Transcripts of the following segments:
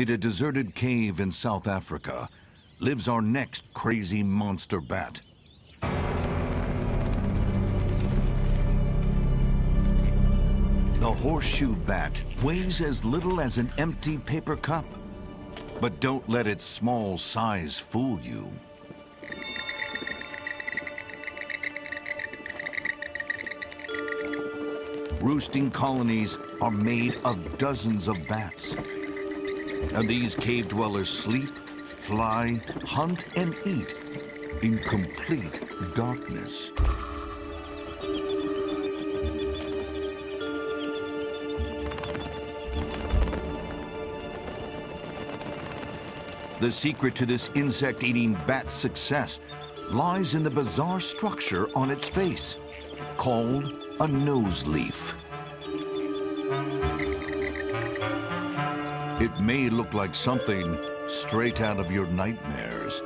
In a deserted cave in South Africa lives our next crazy monster bat. The horseshoe bat weighs as little as an empty paper cup. But don't let its small size fool you. Roosting colonies are made of dozens of bats. And these cave dwellers sleep, fly, hunt, and eat in complete darkness. The secret to this insect-eating bat's success lies in the bizarre structure on its face, called a nose leaf. It may look like something straight out of your nightmares,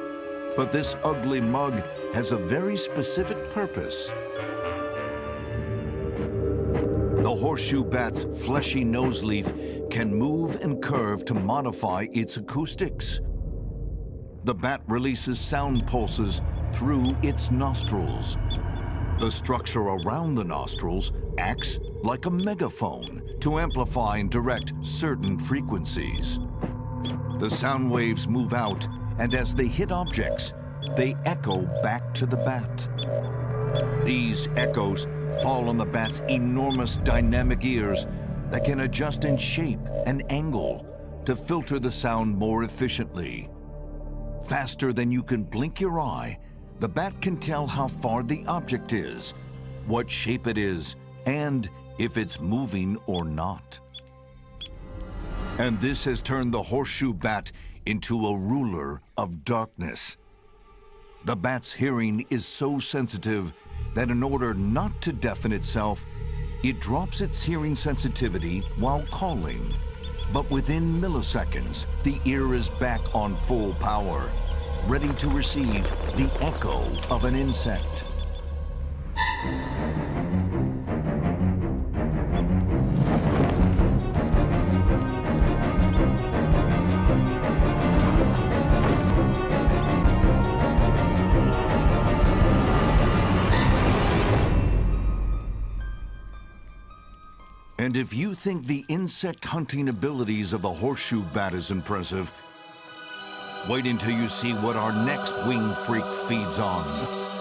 but this ugly mug has a very specific purpose. The horseshoe bat's fleshy nose leaf can move and curve to modify its acoustics. The bat releases sound pulses through its nostrils. The structure around the nostrils acts like a megaphone to amplify and direct certain frequencies. The sound waves move out, and as they hit objects, they echo back to the bat. These echoes fall on the bat's enormous dynamic ears that can adjust in shape and angle to filter the sound more efficiently. Faster than you can blink your eye, the bat can tell how far the object is, what shape it is, and if it's moving or not. And this has turned the horseshoe bat into a ruler of darkness. The bat's hearing is so sensitive that in order not to deafen itself, it drops its hearing sensitivity while calling. But within milliseconds, the ear is back on full power, ready to receive the echo of an insect. And if you think the insect hunting abilities of the horseshoe bat is impressive, wait until you see what our next wing freak feeds on.